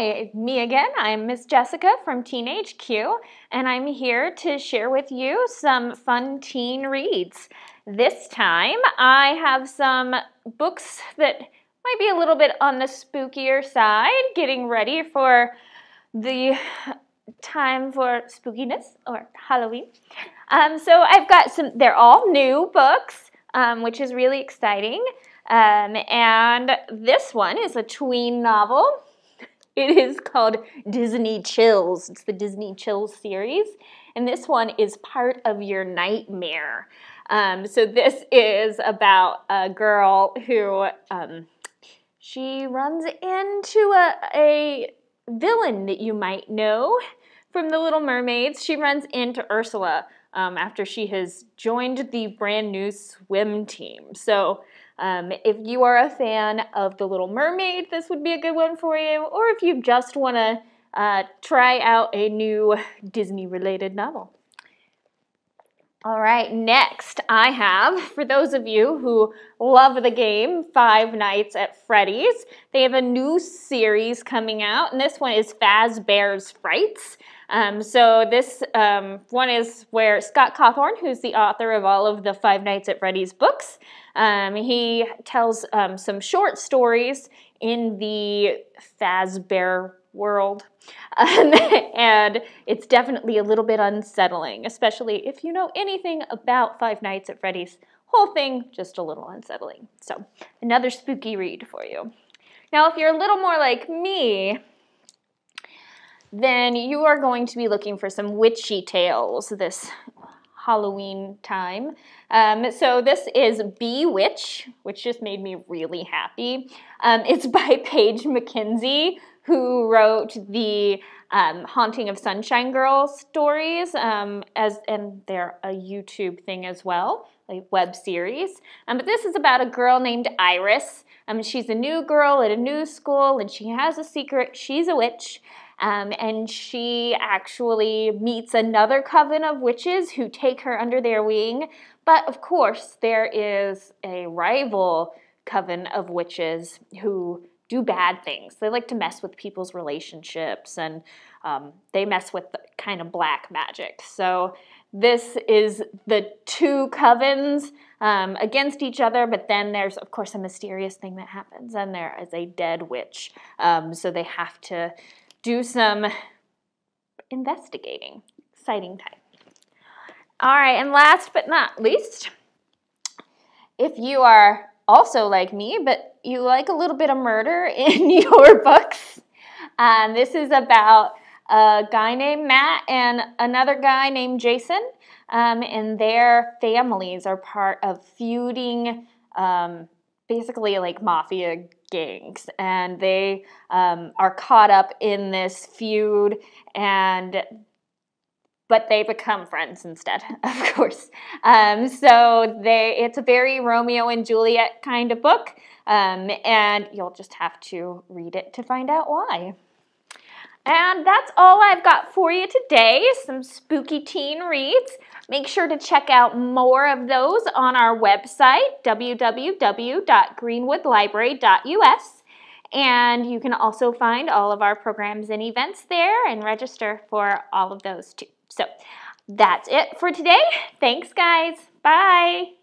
Hi, me again. I'm Miss Jessica from TeenHQ, and I'm here to share with you some fun teen reads. This time, I have some books that might be a little bit on the spookier side, getting ready for the time for spookiness or Halloween. Um, so I've got some, they're all new books, um, which is really exciting. Um, and this one is a tween novel. It is called Disney Chills. It's the Disney Chills series. And this one is part of your nightmare. Um, so this is about a girl who um, she runs into a, a villain that you might know from The Little Mermaids. She runs into Ursula um, after she has joined the brand new swim team. So um, if you are a fan of The Little Mermaid, this would be a good one for you. Or if you just want to uh, try out a new Disney related novel. All right, next I have, for those of you who love the game, Five Nights at Freddy's, they have a new series coming out, and this one is Fazbear's Frights. Um, so this um, one is where Scott Cawthon, who's the author of all of the Five Nights at Freddy's books, um, he tells um, some short stories in the Fazbear world. Um, and it's definitely a little bit unsettling, especially if you know anything about Five Nights at Freddy's. Whole thing, just a little unsettling. So, another spooky read for you. Now, if you're a little more like me, then you are going to be looking for some witchy tales this Halloween time. Um, so this is Bewitch, which just made me really happy. Um, it's by Paige McKenzie, who wrote the um, Haunting of Sunshine Girl stories, um, as and they're a YouTube thing as well, a web series. Um, but this is about a girl named Iris. Um, she's a new girl at a new school, and she has a secret. She's a witch. Um, and she actually meets another coven of witches who take her under their wing. But of course, there is a rival coven of witches who do bad things. They like to mess with people's relationships and um, they mess with the kind of black magic. So this is the two covens um, against each other, but then there's, of course, a mysterious thing that happens, and there is a dead witch. Um, so they have to do some investigating. Exciting time. All right, and last but not least, if you are also like me, but you like a little bit of murder in your books, um, this is about a guy named Matt and another guy named Jason, um, and their families are part of feuding, um, basically like mafia gangs, and they um, are caught up in this feud, and but they become friends instead, of course. Um, so they, it's a very Romeo and Juliet kind of book, um, and you'll just have to read it to find out why. And that's all I've got for you today, some spooky teen reads. Make sure to check out more of those on our website, www.greenwoodlibrary.us. And you can also find all of our programs and events there and register for all of those too. So that's it for today. Thanks, guys. Bye.